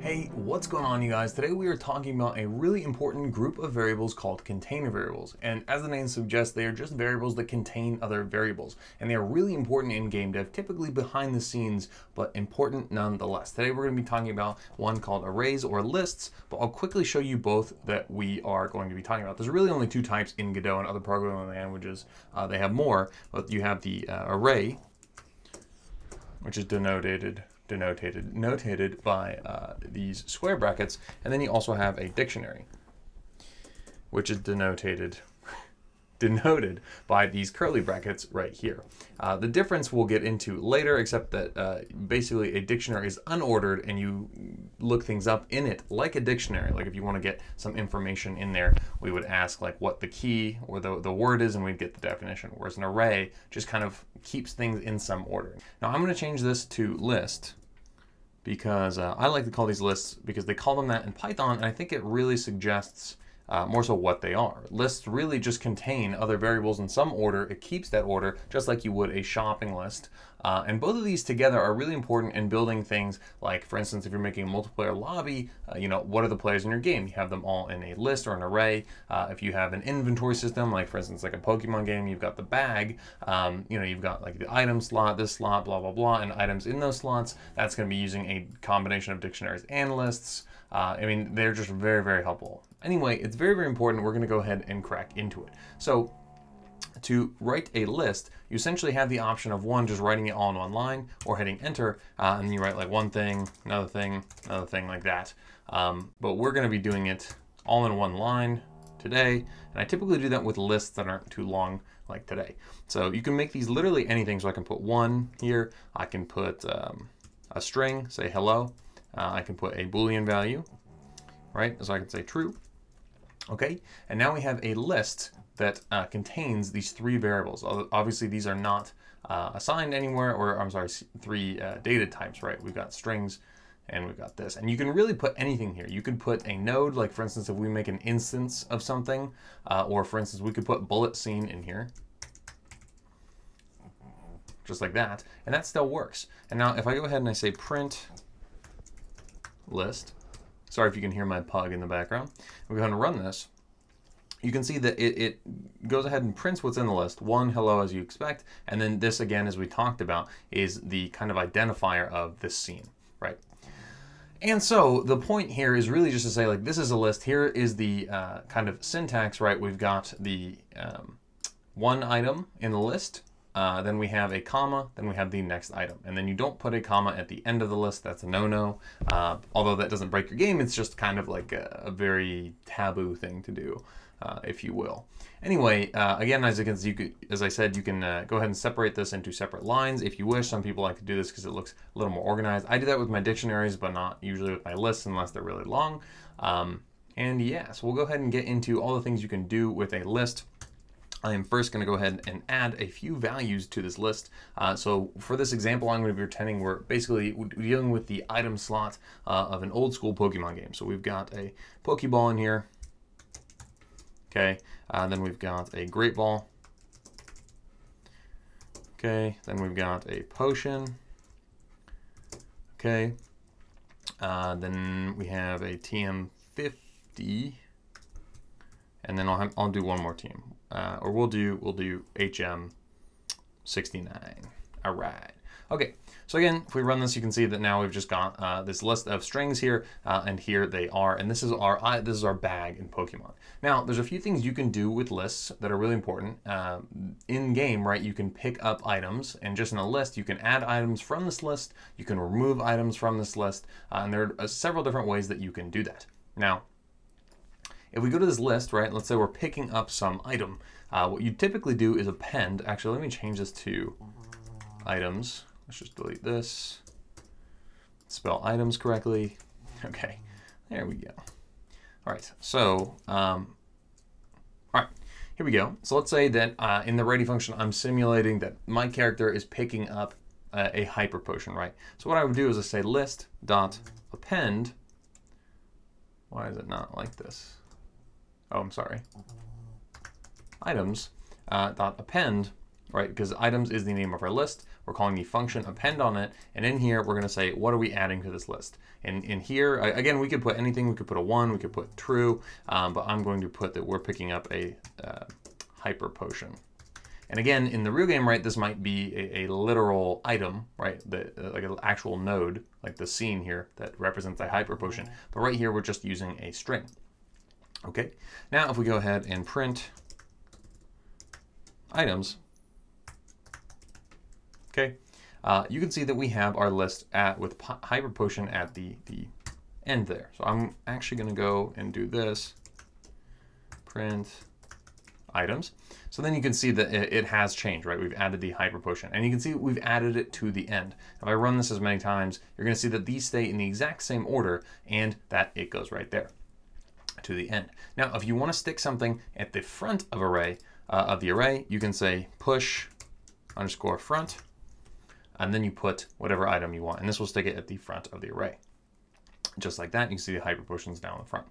Hey, what's going on you guys? Today we are talking about a really important group of variables called container variables. And as the name suggests, they are just variables that contain other variables. And they are really important in game dev, typically behind the scenes, but important nonetheless. Today we're going to be talking about one called arrays or lists, but I'll quickly show you both that we are going to be talking about. There's really only two types in Godot and other programming languages. Uh, they have more, but you have the uh, array, which is denoted denoted notated by uh, these square brackets, and then you also have a dictionary, which is denoted denoted by these curly brackets right here. Uh, the difference we'll get into later, except that uh, basically a dictionary is unordered and you look things up in it like a dictionary. Like if you want to get some information in there, we would ask like what the key or the, the word is and we'd get the definition. Whereas an array just kind of keeps things in some order. Now I'm going to change this to list because uh, I like to call these lists because they call them that in Python, and I think it really suggests uh, more so what they are. Lists really just contain other variables in some order. It keeps that order just like you would a shopping list. Uh, and both of these together are really important in building things like, for instance, if you're making a multiplayer lobby, uh, you know, what are the players in your game? You have them all in a list or an array. Uh, if you have an inventory system, like for instance, like a Pokemon game, you've got the bag, um, you know, you've got like the item slot, this slot, blah, blah, blah, and items in those slots. That's going to be using a combination of dictionaries and lists. Uh, I mean, they're just very, very helpful. Anyway, it's very, very important. We're going to go ahead and crack into it. So to write a list, you essentially have the option of one, just writing it all in one line, or hitting enter, uh, and you write like one thing, another thing, another thing like that. Um, but we're going to be doing it all in one line today, and I typically do that with lists that aren't too long like today. So you can make these literally anything. So I can put one here, I can put um, a string, say hello, uh, I can put a boolean value, right? So I can say true. Okay, and now we have a list that uh, contains these three variables. Obviously, these are not uh, assigned anywhere, or I'm sorry, three uh, data types, right? We've got strings and we've got this. And you can really put anything here. You could put a node, like for instance, if we make an instance of something, uh, or for instance, we could put bullet scene in here, just like that, and that still works. And now if I go ahead and I say print list, sorry if you can hear my pug in the background, we go ahead and run this, you can see that it, it, goes ahead and prints what's in the list. One, hello, as you expect. And then this, again, as we talked about, is the kind of identifier of this scene, right? And so the point here is really just to say, like, this is a list. Here is the uh, kind of syntax, right? We've got the um, one item in the list. Uh, then we have a comma, then we have the next item. And then you don't put a comma at the end of the list. That's a no-no. Uh, although that doesn't break your game, it's just kind of like a, a very taboo thing to do uh, if you will. Anyway, uh, again, as, could, as I said, you can uh, go ahead and separate this into separate lines if you wish. Some people like to do this because it looks a little more organized. I do that with my dictionaries, but not usually with my lists unless they're really long. Um, and yeah, so we'll go ahead and get into all the things you can do with a list. I am first going to go ahead and add a few values to this list. Uh, so for this example, I'm going to be pretending we're basically dealing with the item slot uh, of an old school Pokemon game. So we've got a Pokeball in here. Okay, uh, then we've got a Great Ball. Okay, then we've got a Potion. Okay, uh, then we have a TM50. And then I'll, have, I'll do one more team. Uh, or we'll do, we'll do HM69. All right. Okay, so again, if we run this, you can see that now we've just got uh, this list of strings here, uh, and here they are, and this is our uh, this is our bag in Pokemon. Now, there's a few things you can do with lists that are really important. Uh, in game, right, you can pick up items, and just in a list, you can add items from this list, you can remove items from this list, uh, and there are uh, several different ways that you can do that. Now, if we go to this list, right, let's say we're picking up some item, what you typically do is append, actually, let me change this to items, Let's just delete this. Spell items correctly. Okay, there we go. All right, so, um, all right, here we go. So let's say that uh, in the ready function, I'm simulating that my character is picking up uh, a hyper potion, right? So what I would do is I say list dot append. Why is it not like this? Oh, I'm sorry. Items uh, dot append right? Because items is the name of our list. We're calling the function append on it. And in here, we're going to say, what are we adding to this list? And in here, again, we could put anything. We could put a one, we could put true, um, but I'm going to put that we're picking up a uh, hyper potion. And again, in the real game, right, this might be a, a literal item, right, the, uh, like an actual node, like the scene here that represents a hyper potion. But right here, we're just using a string. Okay, now if we go ahead and print items, okay, uh, you can see that we have our list at with hyper potion at the, the end there. So I'm actually going to go and do this, print items. So then you can see that it has changed, right? We've added the hyper potion and you can see we've added it to the end. If I run this as many times, you're gonna see that these stay in the exact same order and that it goes right there to the end. Now, if you wanna stick something at the front of array, uh, of the array, you can say push underscore front, and then you put whatever item you want. And this will stick it at the front of the array. Just like that, you can see the hyper potions down the front.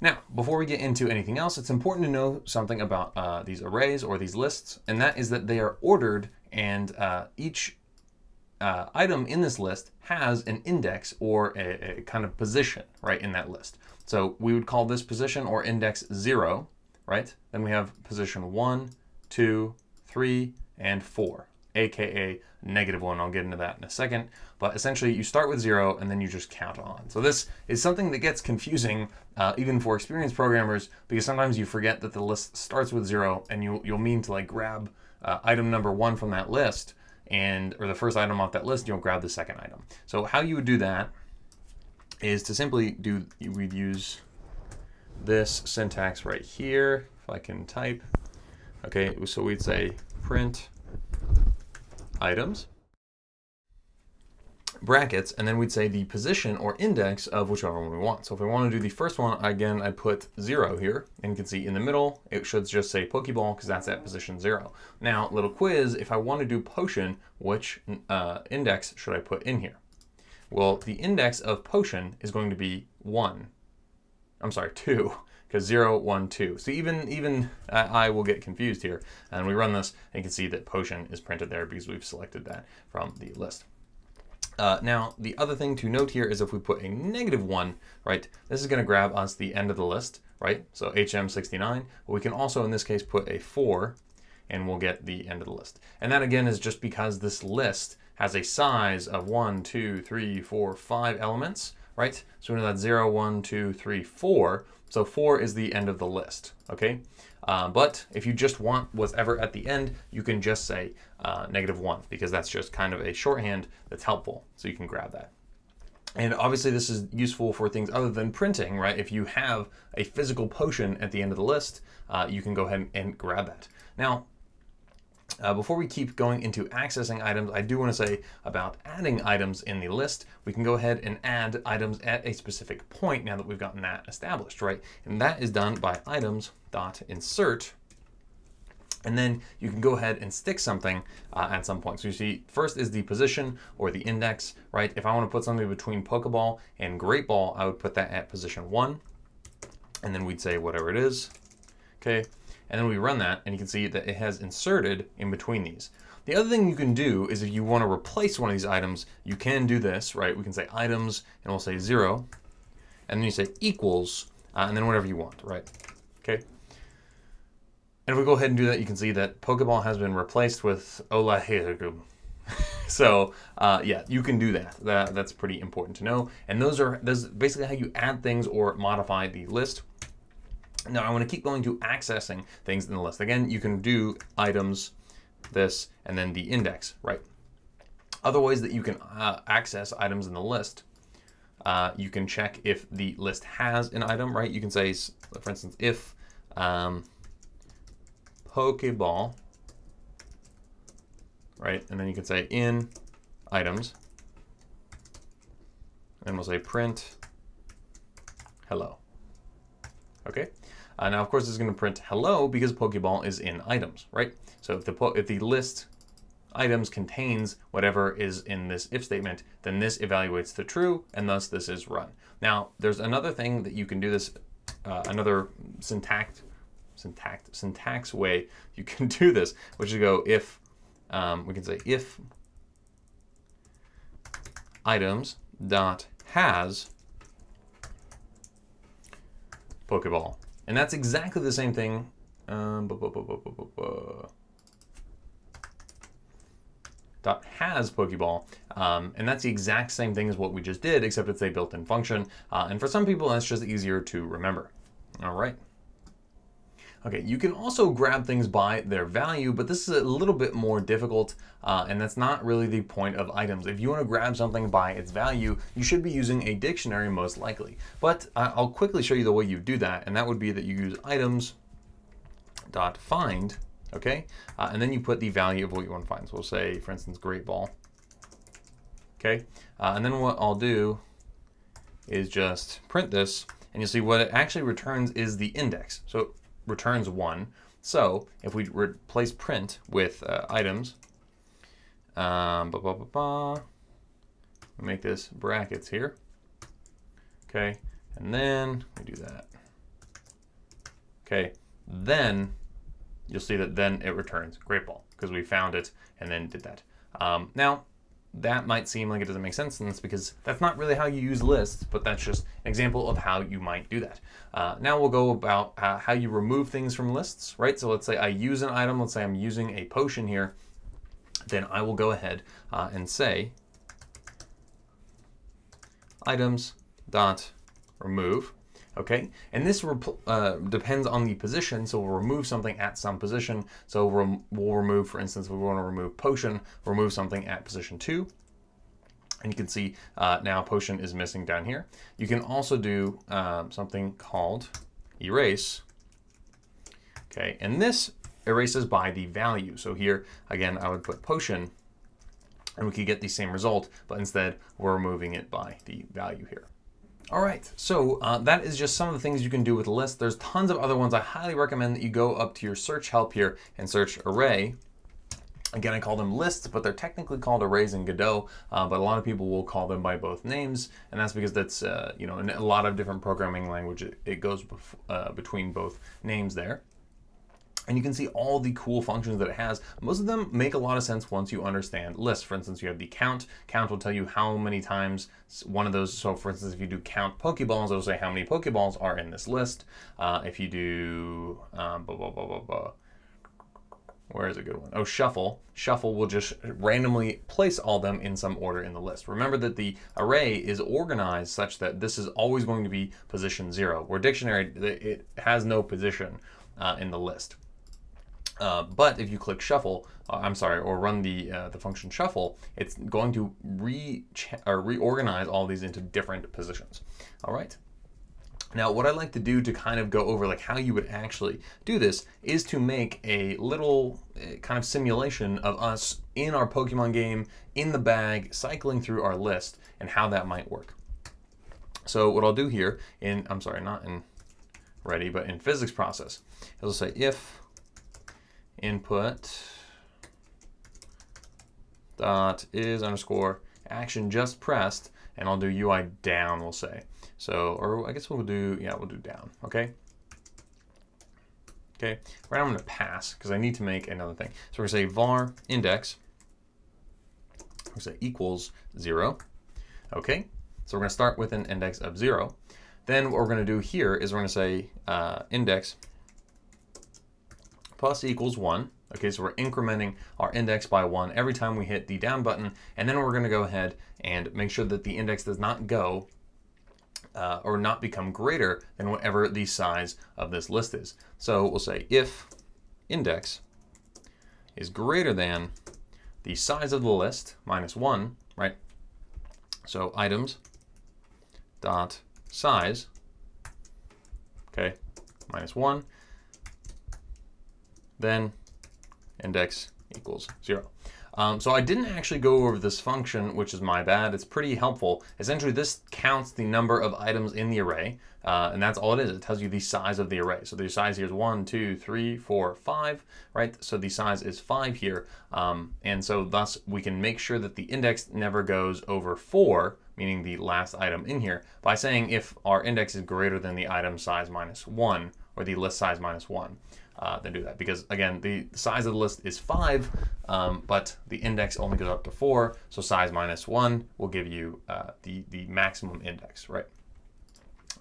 Now, before we get into anything else, it's important to know something about uh, these arrays or these lists, and that is that they are ordered and uh, each uh, item in this list has an index or a, a, kind of position, right, in that list. So we would call this position or index zero, right? Then we have position one, two, three, and four, aka negative one. I'll get into that in a second. But essentially, you start with zero and then you just count on. So this is something that gets confusing uh, even for experienced programmers because sometimes you forget that the list starts with zero and you, you'll mean to like grab uh, item number one from that list and or the first item off that list, you'll grab the second item. So how you would do that is to simply do, we'd use this syntax right here, if I can type. Okay, so we'd say print items, brackets, and then we'd say the position or index of whichever one we want. So if I want to do the first one, again, I'd put zero here, and you can see in the middle, it should just say Pokeball because that's at position zero. Now, little quiz, if I want to do potion, which uh, index should I put in here? Well, the index of potion is going to be one. I'm sorry, two because 0, 1, 2. So even, even I will get confused here. And we run this and you can see that potion is printed there because we've selected that from the list. Uh, now, the other thing to note here is if we put a negative 1, right, this is going to grab us the end of the list, right? So HM69. But we can also, in this case, put a 4 and we'll get the end of the list. And that, again, is just because this list has a size of 1, 2, 3, 4, 5 elements, right? So we know that 0, 1, 2, 3, 4. So 4 is the end of the list, okay? Uh, but if you just want whatever at the end, you can just say uh, negative 1 because that's just kind of a shorthand that's helpful. So you can grab that. And obviously this is useful for things other than printing, right? If you have a physical potion at the end of the list, uh, you can go ahead and grab that. Now, uh, before we keep going into accessing items, I do want to say about adding items in the list. We can go ahead and add items at a specific point now that we've gotten that established, right? And that is done by items.insert. And then you can go ahead and stick something uh, at some point. So you see, first is the position or the index, right? If I want to put something between Pokeball and Great Ball, I would put that at position one. And then we'd say whatever it is. Okay. And then we run that and you can see that it has inserted in between these. The other thing you can do is if you want to replace one of these items, you can do this, right? We can say items and we'll say zero. And then you say equals uh, and then whatever you want, right? Okay. And if we go ahead and do that, you can see that Pokeball has been replaced with Ola so uh, yeah, you can do that. that. That's pretty important to know. And those are those basically how you add things or modify the list. Now I want to keep going to accessing things in the list. Again, you can do items, this, and then the index, right? Other ways that you can uh, access items in the list, uh, you can check if the list has an item, right? You can say, for instance, if um, Pokeball, right? And then you can say in items, and we'll say print hello. Okay. Uh, now, of course, it's going to print hello because Pokeball is in items, right? So if the, if the list items contains whatever is in this if statement, then this evaluates to true, and thus this is run. Now, there's another thing that you can do this, uh, another syntax, syntax, syntax way you can do this, which is go if, um, we can say if items dot has Pokeball. And that's exactly the same thing. Um, dot has Pokeball, um, and that's the exact same thing as what we just did, except it's a built-in function. Uh, and for some people, that's just easier to remember. All right. Okay, you can also grab things by their value, but this is a little bit more difficult, uh, and that's not really the point of items. If you want to grab something by its value, you should be using a dictionary most likely. But uh, I'll quickly show you the way you do that, and that would be that you use items dot find, okay, uh, and then you put the value of what you want to find. So we'll say, for instance, great ball, okay, uh, and then what I'll do is just print this, and you'll see what it actually returns is the index. So returns one. So if we replace print with uh, items, um, make this brackets here. Okay, and then we do that. Okay, then you'll see that then it returns great ball because we found it and then did that. Um, now, that might seem like it doesn't make sense, and that's because that's not really how you use lists, but that's just an example of how you might do that. Uh, now we'll go about uh, how you remove things from lists, right? So let's say I use an item, let's say I'm using a potion here, then I will go ahead uh, and say items dot remove okay? And this uh, depends on the position, so we'll remove something at some position. So rem we'll remove, for instance, we want to remove potion, remove something at position two. And you can see uh, now potion is missing down here. You can also do um, something called erase, okay? And this erases by the value. So here, again, I would put potion, and we could get the same result, but instead we're removing it by the value here. All right, so uh, that is just some of the things you can do with a list. There's tons of other ones. I highly recommend that you go up to your search help here and search array. Again, I call them lists, but they're technically called arrays in Godot, uh, but a lot of people will call them by both names, and that's because that's, uh, you know, in a lot of different programming language, it, goes uh, between both names there and you can see all the cool functions that it has. Most of them make a lot of sense once you understand lists. For instance, you have the count. Count will tell you how many times one of those. So for instance, if you do count Pokeballs, it'll say how many Pokeballs are in this list. Uh, if you do um, blah, blah, blah, blah, blah. Where is a good one? Oh, shuffle. Shuffle will just randomly place all them in some order in the list. Remember that the array is organized such that this is always going to be position zero. Where dictionary, it has no position uh, in the list. Uh, but if you click shuffle, uh, I'm sorry, or run the uh, the function shuffle, it's going to re or reorganize all these into different positions. All right. Now, what I like to do to kind of go over like how you would actually do this is to make a little uh, kind of simulation of us in our Pokemon game, in the bag, cycling through our list, and how that might work. So what I'll do here in, I'm sorry, not in ready, but in physics process, is I'll say if input dot is underscore action just pressed and I'll do UI down we'll say. So or I guess we'll do yeah we'll do down okay? Okay right I'm gonna pass because I need to make another thing. So we're gonna say var index we're gonna say equals zero okay? So we're gonna start with an index of zero. Then what we're gonna do here is we're gonna say uh, index plus equals 1. Okay, so we're incrementing our index by 1 every time we hit the down button, and then we're going to go ahead and make sure that the index does not go uh, or not become greater than whatever the size of this list is. So we'll say if index is greater than the size of the list minus 1, right? So items dot size, okay, minus 1, then index equals zero. Um, so I didn't actually go over this function, which is my bad. It's pretty helpful. Essentially, this counts the number of items in the array, uh, and that's all it is. It tells you the size of the array. So the size here is one, two, three, four, five, right? So the size is five here, um, and so thus we can make sure that the index never goes over four meaning the last item in here, by saying if our index is greater than the item size minus one, or the list size minus one, uh, then do that. Because again, the size of the list is five, um, but the index only goes up to four, so size minus one will give you uh, the, the maximum index, right?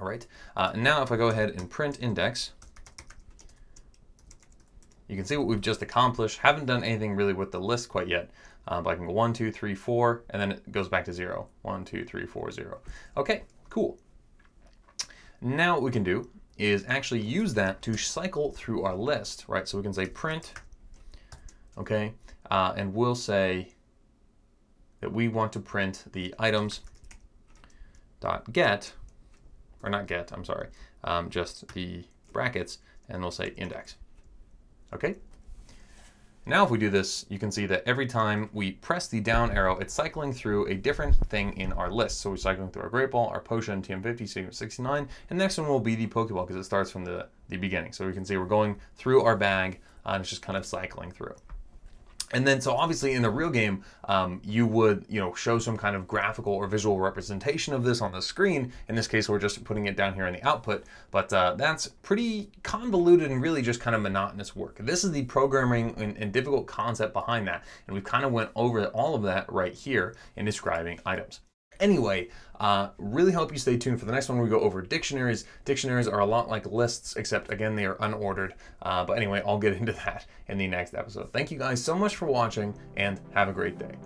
All right, uh, now if I go ahead and print index, you can see what we've just accomplished. Haven't done anything really with the list quite yet, uh, but I can go one, two, three, four, and then it goes back to zero. One, two, three, four, zero. Okay, cool. Now what we can do is actually use that to cycle through our list, right? So we can say print, okay, uh, and we'll say that we want to print the items dot get, or not get, I'm sorry, um, just the brackets, and we'll say index. Okay? Now if we do this, you can see that every time we press the down arrow, it's cycling through a different thing in our list. So we're cycling through our Great Ball, our Potion, TM50, 69, and next one will be the Pokeball because it starts from the, the beginning. So we can see we're going through our bag uh, and it's just kind of cycling through. And then, so obviously in the real game, um, you would, you know, show some kind of graphical or visual representation of this on the screen. In this case, we're just putting it down here in the output, but uh, that's pretty convoluted and really just kind of monotonous work. This is the programming and, and difficult concept behind that. And we've kind of went over all of that right here in describing items. Anyway, uh, really hope you stay tuned for the next one. We go over dictionaries. Dictionaries are a lot like lists, except again, they are unordered. Uh, but anyway, I'll get into that in the next episode. Thank you guys so much for watching and have a great day.